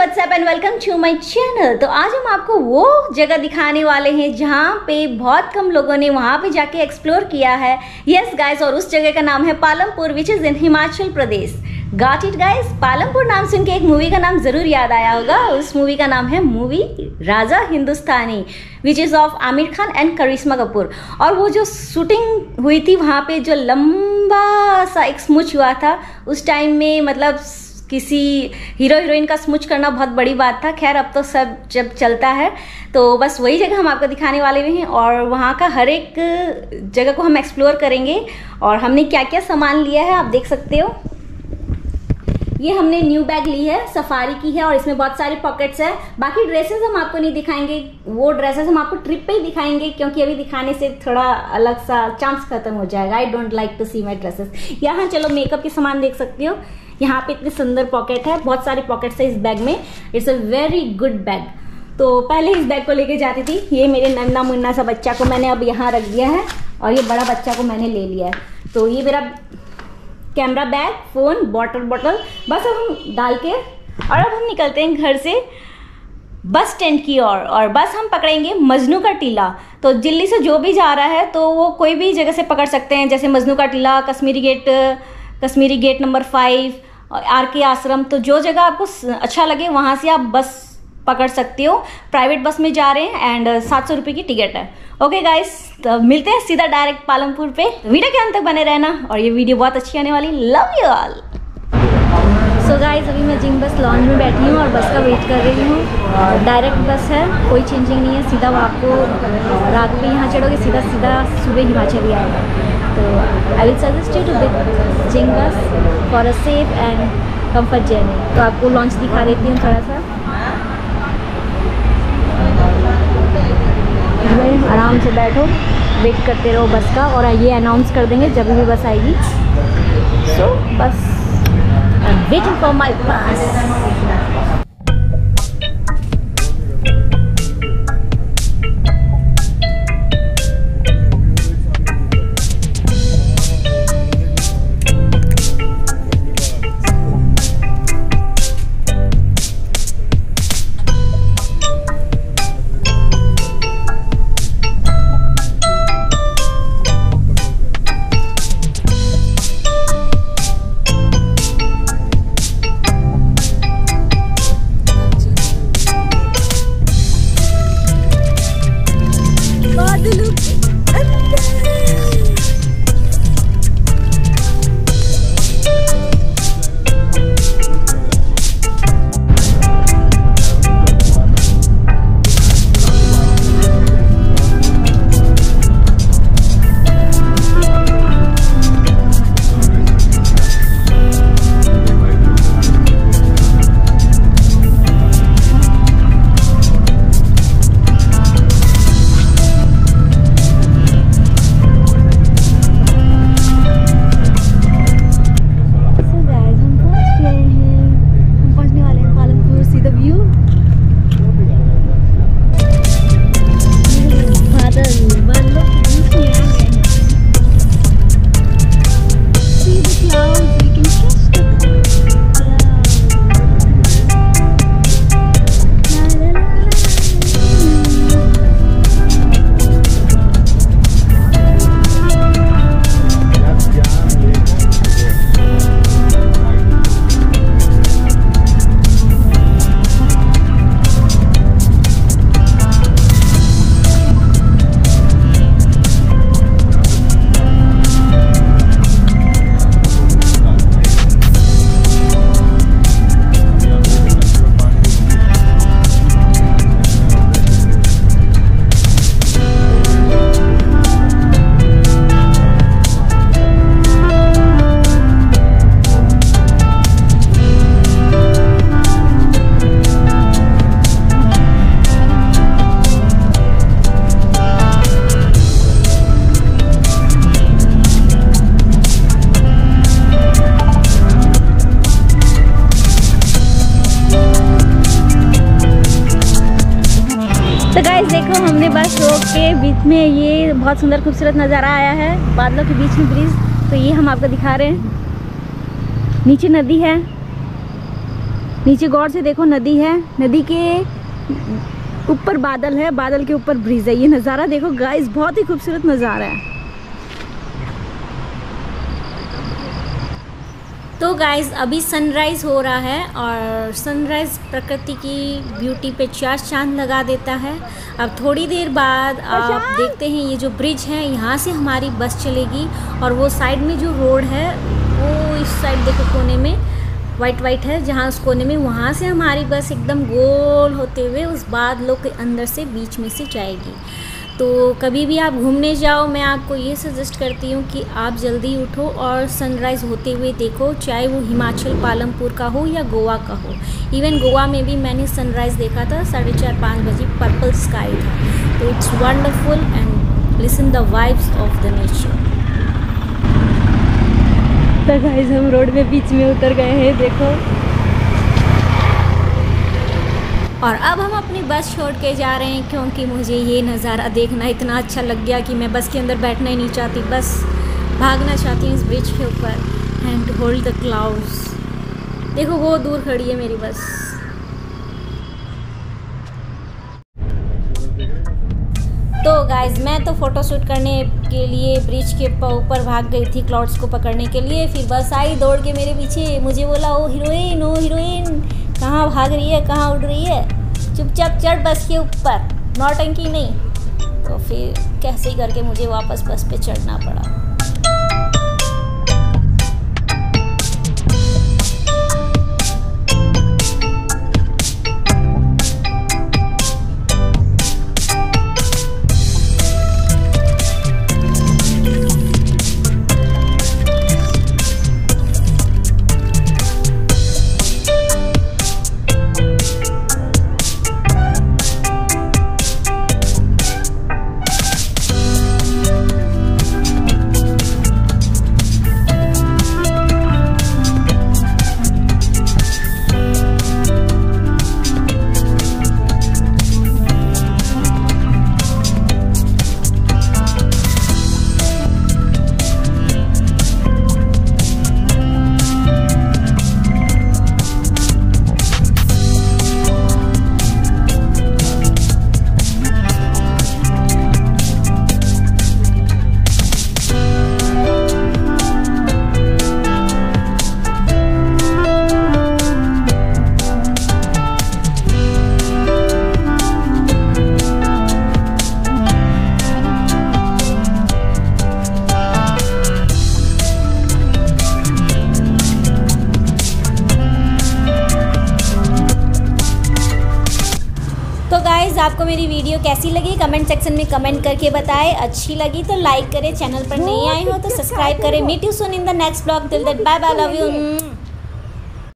WhatsApp and welcome to my channel तो आज हम आपको वो जगह दिखाने वाले हैं जहाँ पे बहुत कम लोगों ने वहाँ पे जाके एक्सप्लोर किया है। यस yes, गाइस और उस जगह का नाम है Palampur which is in Himachal Pradesh got it guys Palampur नाम सुन के एक मूवी का नाम ज़रूर याद आया होगा। उस मूवी का नाम है movie Raja Hindustani which is of Aamir Khan and Karisma Kapoor. और वो जो शूटिंग हुई थी वहाँ पे जो लंबा सा एक स्मुच हुआ था उस टाइम में मतलब किसी हीरो हीरोइन का स्मुच करना बहुत बड़ी बात था। खैर, अब तो सब जब चलता है तो बस वही जगह हम आपको दिखाने वाले हैं और वहाँ का हर एक जगह को हम एक्सप्लोर करेंगे और हमने क्या क्या सामान लिया है, आप देख सकते हो। ये हमने न्यू बैग ली है सफारी की है और इसमें बहुत सारे पॉकेट्स है। बाकी ड्रेसेस हम आपको नहीं दिखाएँगे, वो ड्रेसेस हम आपको ट्रिप पे ही दिखाएँगे क्योंकि अभी दिखाने से थोड़ा अलग सा चांस खत्म हो जाएगा। I don't like to see my dresses यहाँ चलो मेकअप के सामान देख सकते हो। यहाँ पे इतने सुंदर पॉकेट है बहुत सारे पॉकेट्स है इस बैग में। It's a very good bag तो पहले इस बैग को लेके जाती थी। ये मेरे नन्ना मुन्ना सा बच्चा को मैंने अब यहाँ रख दिया है और ये बड़ा बच्चा को मैंने ले लिया है। तो ये मेरा camera bag phone bottle bottle बस अब हम डाल के और अब हम निकलते हैं घर से बस स्टैंड की ओर। और, और बस हम पकड़ेंगे मजनू का टीला। तो दिल्ली से जो भी जा रहा है तो वो कोई भी जगह से पकड़ सकते हैं। जैसे Majnu ka Tila Kashmiri gate Kashmiri gate number five R K Ashram तो जो जगह आपको अच्छा लगे, वहाँ से आप बस पकड़ सकते हो। प्राइवेट बस में जा रहे हैं एंड सात सौ रुपये की टिकट है। ओके गाइस तो मिलते हैं सीधा डायरेक्ट पालमपुर पे। वीडियो के अंत तक बने रहना और ये वीडियो बहुत अच्छी आने वाली। Love you all so guys अभी मैं जिंग बस लॉन्च में बैठी हूँ और बस का वेट कर रही हूँ। डायरेक्ट बस है, कोई चेंजिंग नहीं है। सीधा आपको रात में यहाँ चढ़ोगे सीधा सीधा सुबह हिमाचल ही आएगा। I will suggest you to with Zing bus for a safe and comfort journey तो आपको लॉन्च दिखा देती हूँ थोड़ा सा आराम से बैठो। वेट करते रहो बस का और ये अनाउंस कर देंगे जब भी बस आएगी। सो so, बस वेटिंग फॉर माई बस में ये बहुत सुंदर खूबसूरत नज़ारा आया है, बादलों के बीच में ब्रिज तो ये हम आपको दिखा रहे हैं। नीचे नदी है। नीचे गौर से देखो, नदी है। नदी के ऊपर बादल है, बादल के ऊपर ब्रिज है। ये नज़ारा देखो गाइस बहुत ही खूबसूरत नज़ारा है। तो गाइस अभी सनराइज़ हो रहा है और सनराइज़ प्रकृति की ब्यूटी पे चार चाँद लगा देता है। अब थोड़ी देर बाद आप देखते हैं ये जो ब्रिज है यहाँ से हमारी बस चलेगी और वो साइड में जो रोड है वो इस साइड देखो कोने में वाइट वाइट है जहाँ उस कोने में वहाँ से हमारी बस एकदम गोल होते हुए उस बादलों के अंदर से बीच में से जाएगी। तो कभी भी आप घूमने जाओ, मैं आपको ये सजेस्ट करती हूँ कि आप जल्दी उठो और सनराइज़ होते हुए देखो, चाहे वो हिमाचल, पालमपुर का हो या गोवा का हो। इवन गोवा में भी मैंने सनराइज़ देखा था, साढ़े चार, पाँच बजे पर्पल स्काई था। तो it's wonderful and listen the vibes of the nature तो गाइस हम रोड में बीच में उतर गए हैं, देखो। और अब हम अपनी बस छोड़ के जा रहे हैं क्योंकि मुझे ये नज़ारा देखना इतना अच्छा लग गया कि मैं बस के अंदर बैठना ही नहीं चाहती। बस भागना चाहती हूँ इस ब्रिज के ऊपर। एंड होल्ड द क्लाउड्स देखो, वो दूर खड़ी है मेरी बस। तो गाइज़ मैं तो फ़ोटो शूट करने के लिए ब्रिज के ऊपर भाग गई थी क्लाउड्स को पकड़ने के लिए। फिर बस आई दौड़ के मेरे पीछे। मुझे बोला, ओ हीरोइन ओ हीरोइन कहाँ भाग रही है, कहाँ उड़ रही है? चुपचाप चढ़ बस के ऊपर। नौटंकी नहीं। तो फिर कैसे ही करके मुझे वापस बस पे चढ़ना पड़ा। आपको मेरी वीडियो कैसी लगी? कमेंट सेक्शन में कमेंट करके बताएँ। अच्छी लगी तो लाइक करें। चैनल पर नहीं आए हो तो सब्सक्राइब करें। Meet you soon in the next blog till that bye bye love you